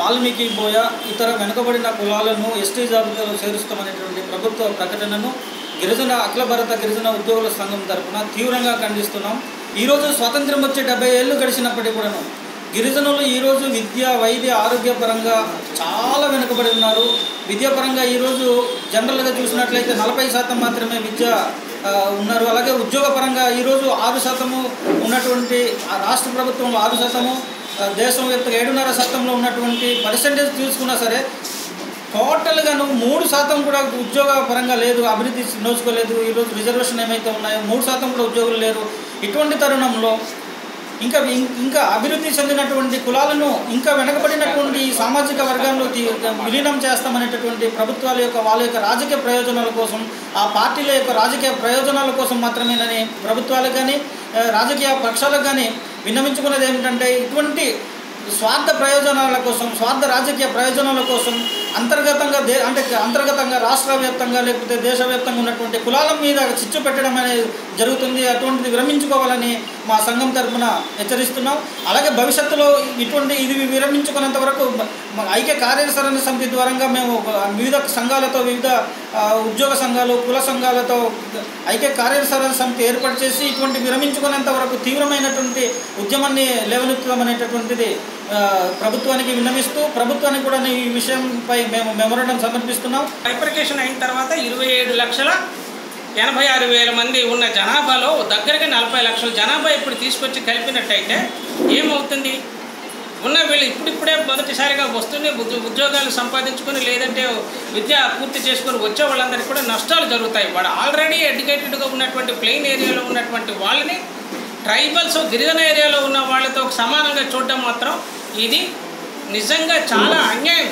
వాల్మీకి బోయ ఇతర వెనుకబడిన కులాలను ఎస్టీ జాబితాలో చేరుస్తామనేటువంటి ప్రభుత్వ ప్రకటనను గిరిజన అఖిల భారత గిరిజన ఉద్యోగుల సంఘం తరఫున తీవ్రంగా ఖండిస్తున్నాం. ఈరోజు స్వాతంత్రం వచ్చి డెబ్బై ఏళ్ళు గడిచినప్పటికీ కూడాను గిరిజనులు ఈరోజు విద్య వైద్య ఆరోగ్య పరంగా చాలా వెనుకబడి ఉన్నారు. విద్యాపరంగా ఈరోజు జనరల్గా చూసినట్లయితే నలభై శాతం మాత్రమే విద్య ఉన్నారు. అలాగే ఉద్యోగపరంగా ఈరోజు ఆరు శాతము ఉన్నటువంటి ఆ రాష్ట్ర ప్రభుత్వంలో ఆరు శాతము దేశం యొక్క ఏడున్నర శాతంలో ఉన్నటువంటి పర్సంటేజ్ తీసుకున్నా సరే టోటల్గాను మూడు శాతం కూడా ఉద్యోగ పరంగా లేదు అభివృద్ధి నోచుకోలేదు. ఈరోజు రిజర్వేషన్ ఏమైతే ఉన్నాయో మూడు శాతం కూడా ఉద్యోగులు లేరు. ఇటువంటి తరుణంలో ఇంకా ఇంకా అభివృద్ధి చెందినటువంటి కులాలను ఇంకా వెనకబడినటువంటి సామాజిక వర్గంలో విలీనం చేస్తామనేటటువంటి ప్రభుత్వాల యొక్క వాళ్ళ యొక్క రాజకీయ ప్రయోజనాల కోసం ఆ పార్టీల యొక్క రాజకీయ ప్రయోజనాల కోసం మాత్రమేనని ప్రభుత్వాలకు కానీ రాజకీయ పక్షాలకు కానీ విన్నవించుకున్నది ఏమిటంటే ఇటువంటి స్వార్థ ప్రయోజనాల కోసం స్వార్థ రాజకీయ ప్రయోజనాల కోసం అంతర్గతంగా దే అంటే అంతర్గతంగా రాష్ట్ర వ్యాప్తంగా లేకపోతే దేశవ్యాప్తంగా ఉన్నటువంటి కులాల మీద చిచ్చు పెట్టడం అనేది జరుగుతుంది. అటువంటిది విరమించుకోవాలని మా సంఘం తరఫున హెచ్చరిస్తున్నాం. అలాగే భవిష్యత్తులో ఇటువంటి ఇది విరమించుకున్నంత వరకు ఐక్య కార్యాచరణ సమితి ద్వారంగా మేము వివిధ సంఘాలతో వివిధ ఉద్యోగ సంఘాలు కుల సంఘాలతో ఐక్య కార్యాచరణ సమితి ఏర్పాటు చేసి ఇటువంటి విరమించుకున్నంత వరకు తీవ్రమైనటువంటి ఉద్యమాన్ని లేవనెత్తుతామనేటటువంటిది ప్రభుత్వానికి విన్నవిస్తూ ప్రభుత్వానికి కూడా ఈ విషయంపై మేము మెమోరండం సమర్పిస్తున్నాం. బైఫర్కేషన్ అయిన తర్వాత ఇరవై ఏడు లక్షల ఎనభై ఆరు వేల మంది ఉన్న జనాభాలో దగ్గరగా నలభై లక్షల జనాభా ఇప్పుడు తీసుకొచ్చి కలిపినట్టయితే ఏమవుతుంది? ఉన్న వీళ్ళు ఇప్పుడిప్పుడే మొదటిసారిగా వస్తూనే ఉద్యోగాలు సంపాదించుకొని లేదంటే విద్య పూర్తి చేసుకొని వచ్చే వాళ్ళందరికీ కూడా నష్టాలు జరుగుతాయి. వాడు ఆల్రెడీ ఎడ్యుకేటెడ్గా ఉన్నటువంటి ప్లెయిన్ ఏరియాలో ఉన్నటువంటి వాళ్ళని ట్రైబల్స్ గిరిజన ఏరియాలో ఉన్న వాళ్ళతో సమానంగా చూడడం మాత్రం ఇది నిజంగా చాలా అన్యాయం.